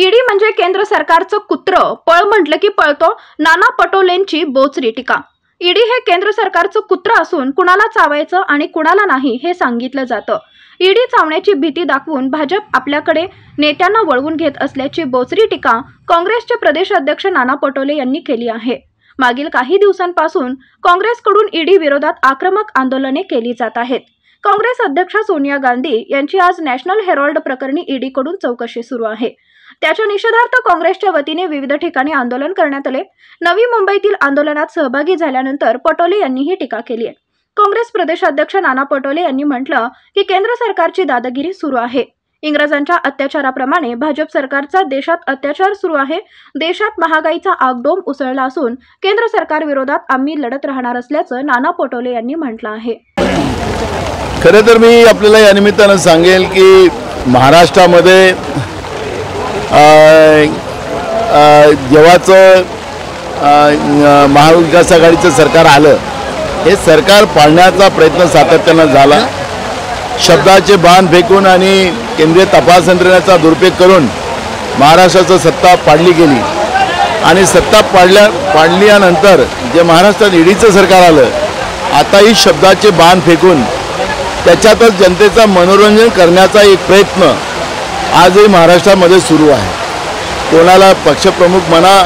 ED म्हणजे केंद्र सरकारचं कुत्र. पळ म्हटलं की पळतो. नाना पटोलेंची बोचरी टीका. ईडी हे केंद्र सरकारचं कुत्र असून कुणाला चावायचं आणि कुणाला नाही हे सांगितलं जातं. ईडी चावण्याची भीती दाखवून भाजप आपल्याकडे नेत्यांना वळवून घेत असल्याची बोचरी टीका काँग्रेसचे प्रदेश अध्यक्ष नाना पटोले यांनी केली आहे. मागील काही दिवसांपासून काँग्रेसकडून ईडी विरोधात आक्रमक आंदोलने केली जात आहेत. काँग्रेस अध्यक्ष सोनिया गांधी यांची आज नॅशनल हेरॉल्ड प्रकरणी ईडीकडून चौकशी सुरू आहे. त्याच्या निषेधार्थ काँग्रेसच्या वतीने विविध ठिकाणी आंदोलन करण्यात आले. नवी मुंबईतील आंदोलनात सहभागी झाल्यानंतर पटोले यांनी ही टीका केली आहे. काँग्रेस प्रदेशाध्यक्ष नाना पटोले यांनी म्हटलं की केंद्र सरकारची दादागिरी सुरू आहे. इंग्रजांच्या अत्याचाराप्रमाणे भाजप सरकारचा देशात अत्याचार सुरू आहे. देशात महागाईचा आगडोम उसळला असून केंद्र सरकार विरोधात आम्ही लढत राहणार असल्याचं नाना पटोले यांनी म्हटलं आहे. खरं तर मी आपल्याला या निमित्तानं सांगेल की महाराष्ट्रामध्ये जेव्हाचं महाविकास आघाडीचं सरकार आलं हे सरकार पाळण्याचा प्रयत्न सातत्यानं झाला. शब्दाचे बाण फेकून आणि केंद्रीय तपास यंत्रणेचा दुरुपयोग करून महाराष्ट्राचं सत्ता पाडली गेली. आणि सत्ता पाडल्या पाडल्यानंतर जे महाराष्ट्रात ईडीचं सरकार आलं आताही शब्दाचे बाण फेकून त्याच्यातच जनतेचा मनोरंजन करण्याचा एक प्रयत्न आजही महाराष्ट्रामध्ये सुरू आहे. कोणाला पक्षप्रमुख म्हणा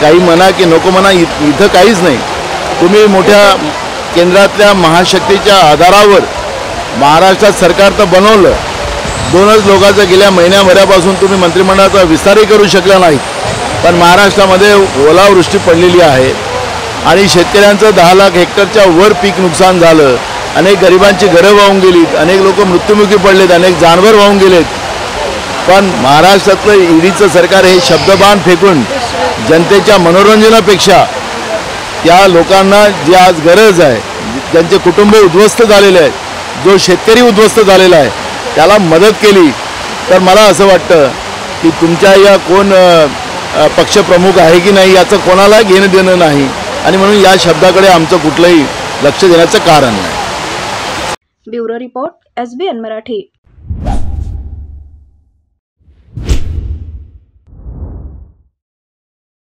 काही म्हणा की नको म्हणा इ- इथं काहीच नाही. तुम्ही मोठ्या केंद्रातल्या महाशक्तीच्या आधारावर महाराष्ट्रात सरकार तर बनवलं. दोनच लोकांचं गेल्या महिन्याभरापासून तुम्ही मंत्रिमंडळाचा विस्तारही करू शकला नाही पण महाराष्ट्रामध्ये ओलावृष्टी पडलेली आहे आणि शेतकऱ्यांचं दहा लाख हेक्टरच्या वर पीक नुकसान झालं. अनेक गरिबांची घरं वाहून गेलीत अनेक लोक मृत्युमुखी पडलेत अनेक जानवर वाहून गेलेत. पण महाराष्ट्रातलं ईडीचं सरकार हे शब्दबाण फेकून जनतेच्या मनोरंजनापेक्षा त्या लोकांना जी आज गरज आहे ज्यांचे कुटुंब उद्ध्वस्त झालेले आहेत जो शेतकरी उद्ध्वस्त झालेला आहे त्याला मदत केली. तर मला असं वाटतं की तुमच्या या कोण पक्षप्रमुख आहे की नाही याचं कोणाला घेणं देणं नाही. आणि म्हणून या शब्दाकडे आमचं कुठलंही लक्ष देण्याचं कारण नाही. Bureau report SBN Marathi.